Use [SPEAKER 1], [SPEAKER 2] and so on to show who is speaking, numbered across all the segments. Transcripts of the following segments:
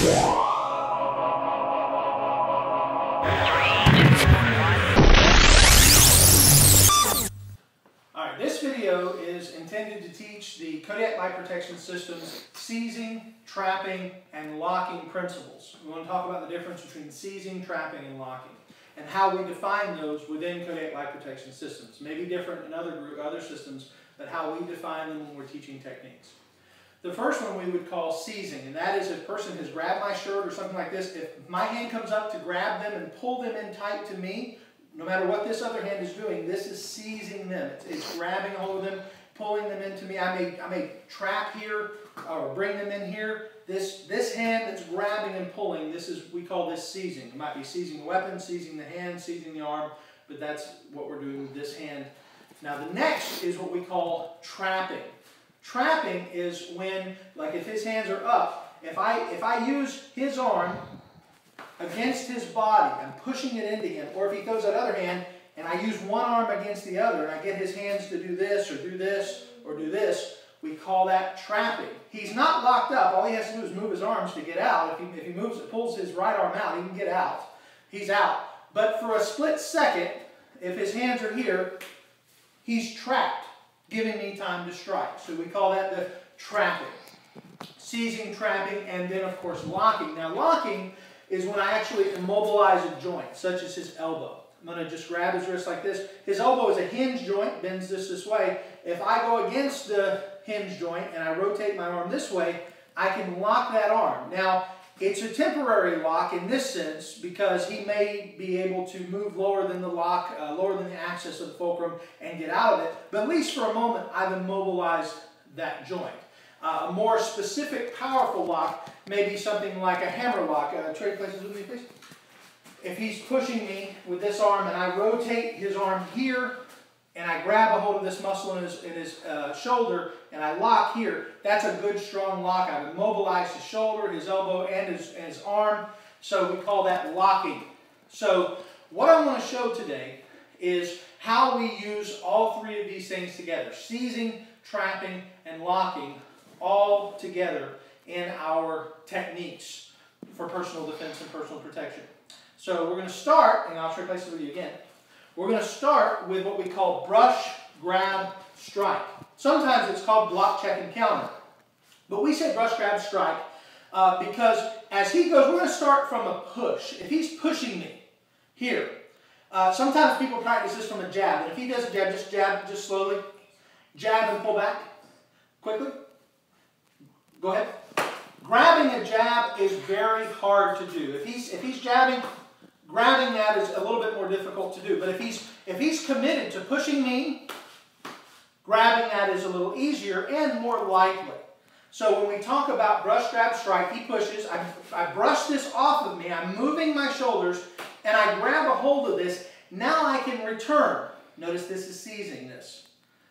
[SPEAKER 1] Alright, this video is intended to teach the Kodiak Life Protection System's seizing, trapping, and locking principles. We want to talk about the difference between seizing, trapping, and locking, and how we define those within Kodiak Life Protection Systems. Maybe different in other, group, other systems, but how we define them when we're teaching techniques. The first one we would call seizing, and that is if a person has grabbed my shirt or something like this, if my hand comes up to grab them and pull them in tight to me, no matter what this other hand is doing, this is seizing them. It's, it's grabbing hold of them, pulling them into me. I may, I may trap here or bring them in here. This, this hand that's grabbing and pulling, this is, we call this seizing. It might be seizing the weapon, seizing the hand, seizing the arm, but that's what we're doing with this hand. Now the next is what we call trapping. Trapping is when, like if his hands are up, if I, if I use his arm against his body, I'm pushing it into him, or if he throws that other hand and I use one arm against the other and I get his hands to do this or do this or do this, we call that trapping. He's not locked up. All he has to do is move his arms to get out. If he, if he moves, pulls his right arm out, he can get out. He's out. But for a split second, if his hands are here, he's trapped giving me time to strike. So we call that the trapping. Seizing, trapping, and then of course locking. Now locking is when I actually immobilize a joint, such as his elbow. I'm going to just grab his wrist like this. His elbow is a hinge joint, bends this this way. If I go against the hinge joint and I rotate my arm this way, I can lock that arm. Now, it's a temporary lock in this sense because he may be able to move lower than the lock, uh, lower than the axis of the fulcrum and get out of it. But at least for a moment, I've immobilized that joint. Uh, a more specific, powerful lock may be something like a hammer lock. Uh, trade places with me, please. If he's pushing me with this arm and I rotate his arm here and I grab of this muscle in his, in his uh, shoulder and I lock here, that's a good strong lock. I've immobilized his shoulder, his elbow, and his, and his arm. So we call that locking. So what I want to show today is how we use all three of these things together. Seizing, trapping, and locking all together in our techniques for personal defense and personal protection. So we're going to start, and I'll try to place with you again. We're going to start with what we call brush, grab, strike. Sometimes it's called block, check, and counter. But we say brush, grab, strike uh, because as he goes, we're going to start from a push. If he's pushing me here, uh, sometimes people practice this from a jab. And if he does a jab, just jab, just slowly. Jab and pull back quickly. Go ahead. Grabbing a jab is very hard to do. If he's, if he's jabbing, grabbing that is a little bit more difficult to do. But if he's, if he's committed to pushing me, grabbing that is a little easier and more likely. So when we talk about brush, grab, strike, he pushes, I, I brush this off of me, I'm moving my shoulders, and I grab a hold of this. Now I can return. Notice this is seizing this.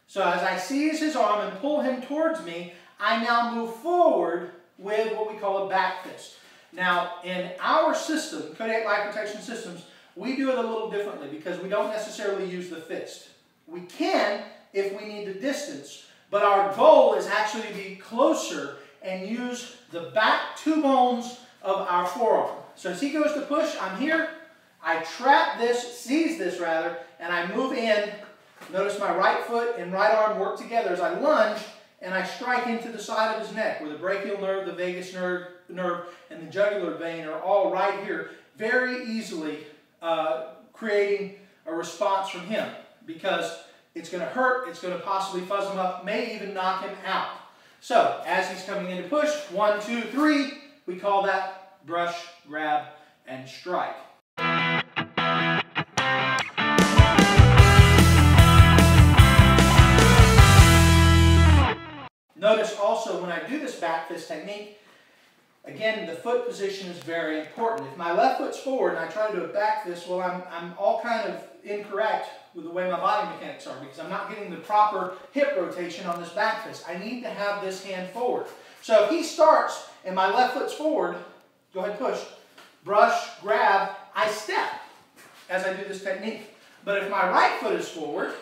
[SPEAKER 1] So as I seize his arm and pull him towards me, I now move forward with what we call a back fist. Now, in our system, Kodiak Life Protection Systems, we do it a little differently because we don't necessarily use the fist. We can if we need the distance, but our goal is actually to be closer and use the back two bones of our forearm. So as he goes to push, I'm here, I trap this, seize this rather, and I move in. Notice my right foot and right arm work together as I lunge, and I strike into the side of his neck where the brachial nerve, the vagus nerve, nerve and the jugular vein are all right here, very easily uh, creating a response from him because it's going to hurt, it's going to possibly fuzz him up, may even knock him out. So, as he's coming in to push, one, two, three, we call that brush, grab, and strike. Notice also when I do this back fist technique, again, the foot position is very important. If my left foot's forward and I try to do a back fist, well, I'm, I'm all kind of incorrect with the way my body mechanics are because I'm not getting the proper hip rotation on this back fist. I need to have this hand forward. So if he starts and my left foot's forward, go ahead push, brush, grab, I step as I do this technique. But if my right foot is forward,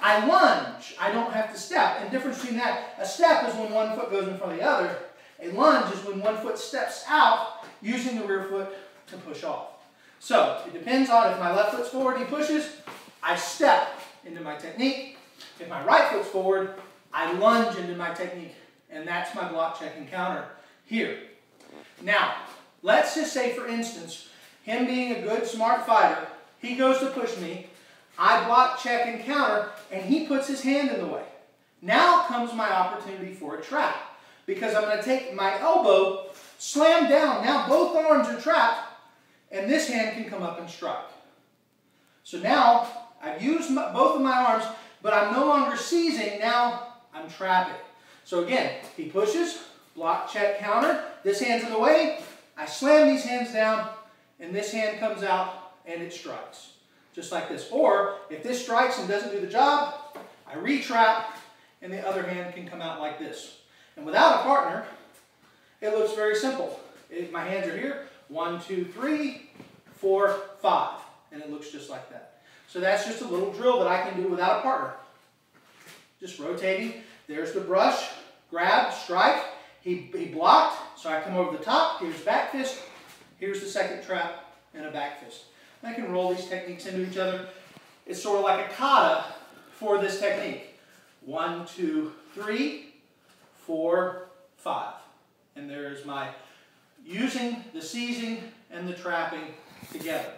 [SPEAKER 1] I lunge. I don't have to step. And the difference between that, a step is when one foot goes in front of the other. A lunge is when one foot steps out using the rear foot to push off. So it depends on if my left foot's forward, he pushes, I step into my technique. If my right foot's forward, I lunge into my technique. And that's my block check and counter here. Now, let's just say for instance, him being a good, smart fighter, he goes to push me, I block, check, and counter, and he puts his hand in the way. Now comes my opportunity for a trap because I'm going to take my elbow, slam down. Now both arms are trapped, and this hand can come up and strike. So now I've used my, both of my arms, but I'm no longer seizing. Now I'm trapping. So again, he pushes, block, check, counter. This hand's in the way. I slam these hands down, and this hand comes out, and it strikes. Just like this. Or, if this strikes and doesn't do the job, I retrap, and the other hand can come out like this. And without a partner, it looks very simple. It, my hands are here. One, two, three, four, five. And it looks just like that. So that's just a little drill that I can do without a partner. Just rotating. There's the brush. Grab, strike. He, he blocked, so I come over the top. Here's back fist. Here's the second trap and a back fist. I can roll these techniques into each other. It's sort of like a kata for this technique. One, two, three, four, five. And there's my using the seizing and the trapping together.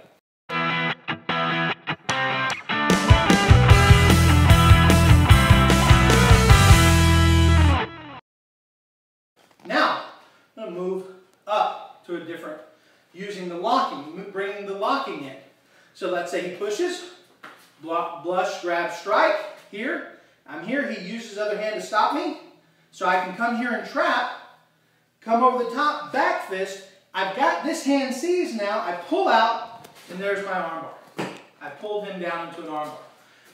[SPEAKER 1] Now, I'm going to move up to a different, using the locking, bringing the locking in. So let's say he pushes, block, blush, grab, strike, here. I'm here, he uses his other hand to stop me. So I can come here and trap, come over the top, back fist. I've got this hand seized now. I pull out, and there's my armbar. I pulled him down into an armbar.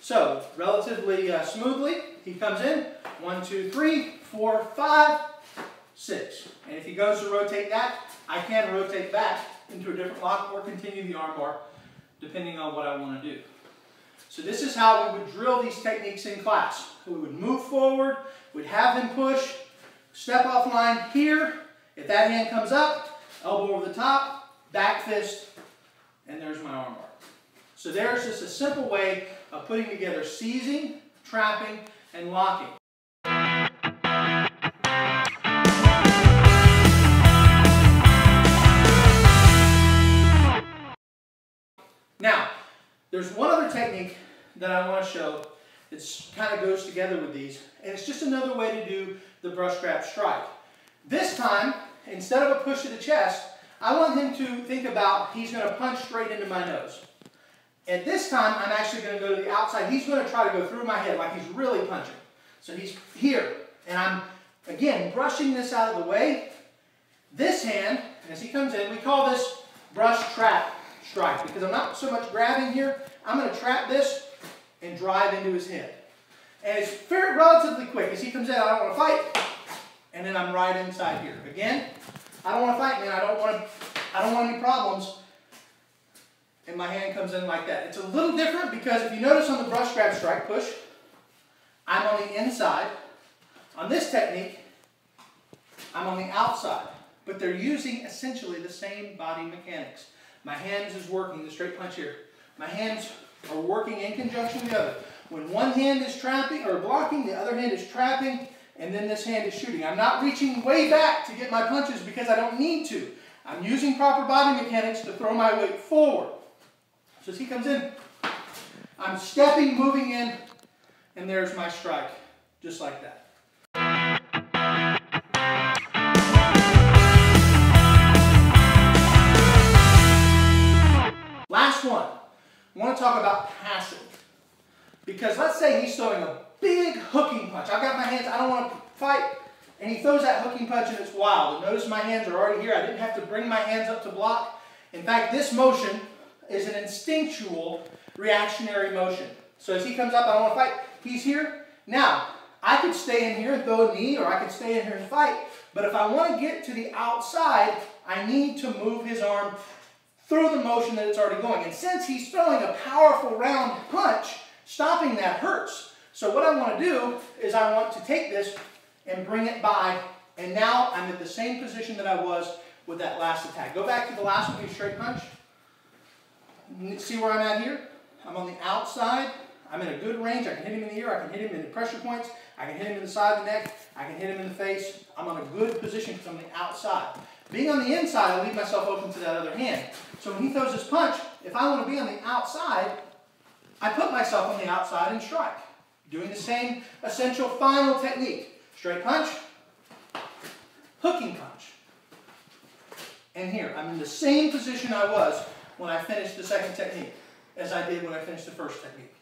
[SPEAKER 1] So, relatively uh, smoothly, he comes in. One, two, three, four, five, six. And if he goes to rotate that, I can rotate back into a different lock or continue the armbar, depending on what I want to do. So this is how we would drill these techniques in class. We would move forward, we'd have him push, step off line here. If that hand comes up, elbow over the top, back fist, and there's my armbar. So there's just a simple way of putting together seizing, trapping, and locking. Now, there's one other technique that I want to show that kind of goes together with these, and it's just another way to do the brush grab strike. This time, instead of a push to the chest, I want him to think about he's going to punch straight into my nose. At this time, I'm actually going to go to the outside. He's going to try to go through my head like he's really punching. So he's here, and I'm, again, brushing this out of the way. This hand, as he comes in, we call this brush trap strike because I'm not so much grabbing here. I'm going to trap this and drive into his head. And it's very relatively quick. As he comes in, I don't want to fight, and then I'm right inside here. Again, I don't want to fight, man. I don't want to. I don't want any problems. And my hand comes in like that. It's a little different because if you notice on the brush grab strike push, I'm on the inside. On this technique, I'm on the outside. But they're using essentially the same body mechanics. My hands is working, the straight punch here. My hands are working in conjunction with the other. When one hand is trapping or blocking, the other hand is trapping, and then this hand is shooting. I'm not reaching way back to get my punches because I don't need to. I'm using proper body mechanics to throw my weight forward. So as he comes in, I'm stepping, moving in, and there's my strike, just like that. I want to talk about passing. Because let's say he's throwing a big hooking punch. I've got my hands, I don't want to fight, and he throws that hooking punch and it's wild. And notice my hands are already here. I didn't have to bring my hands up to block. In fact, this motion is an instinctual reactionary motion. So as he comes up, I don't want to fight. He's here. Now, I could stay in here and throw a knee, or I could stay in here and fight. But if I want to get to the outside, I need to move his arm through the motion that it's already going. And since he's throwing a powerful round punch, stopping that hurts. So what I want to do is I want to take this and bring it by And now I'm at the same position that I was with that last attack. Go back to the last one, straight punch. See where I'm at here? I'm on the outside. I'm in a good range. I can hit him in the ear. I can hit him in the pressure points. I can hit him in the side of the neck. I can hit him in the face. I'm on a good position because I'm on the outside. Being on the inside, I leave myself open to that other hand. So when he throws his punch, if I want to be on the outside, I put myself on the outside and strike. Doing the same essential final technique. Straight punch, hooking punch. And here, I'm in the same position I was when I finished the second technique as I did when I finished the first technique.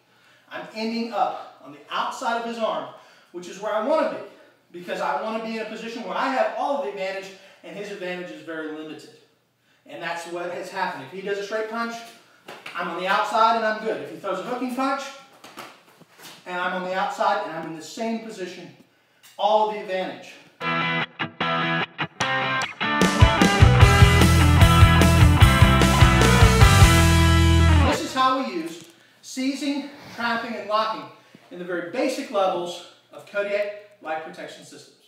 [SPEAKER 1] I'm ending up on the outside of his arm, which is where I want to be, because I want to be in a position where I have all of the advantage and his advantage is very limited. And that's what has happened. If he does a straight punch, I'm on the outside and I'm good. If he throws a hooking punch, and I'm on the outside and I'm in the same position, all of the advantage. This is how we use seizing, trapping, and locking in the very basic levels of Kodiak life protection systems.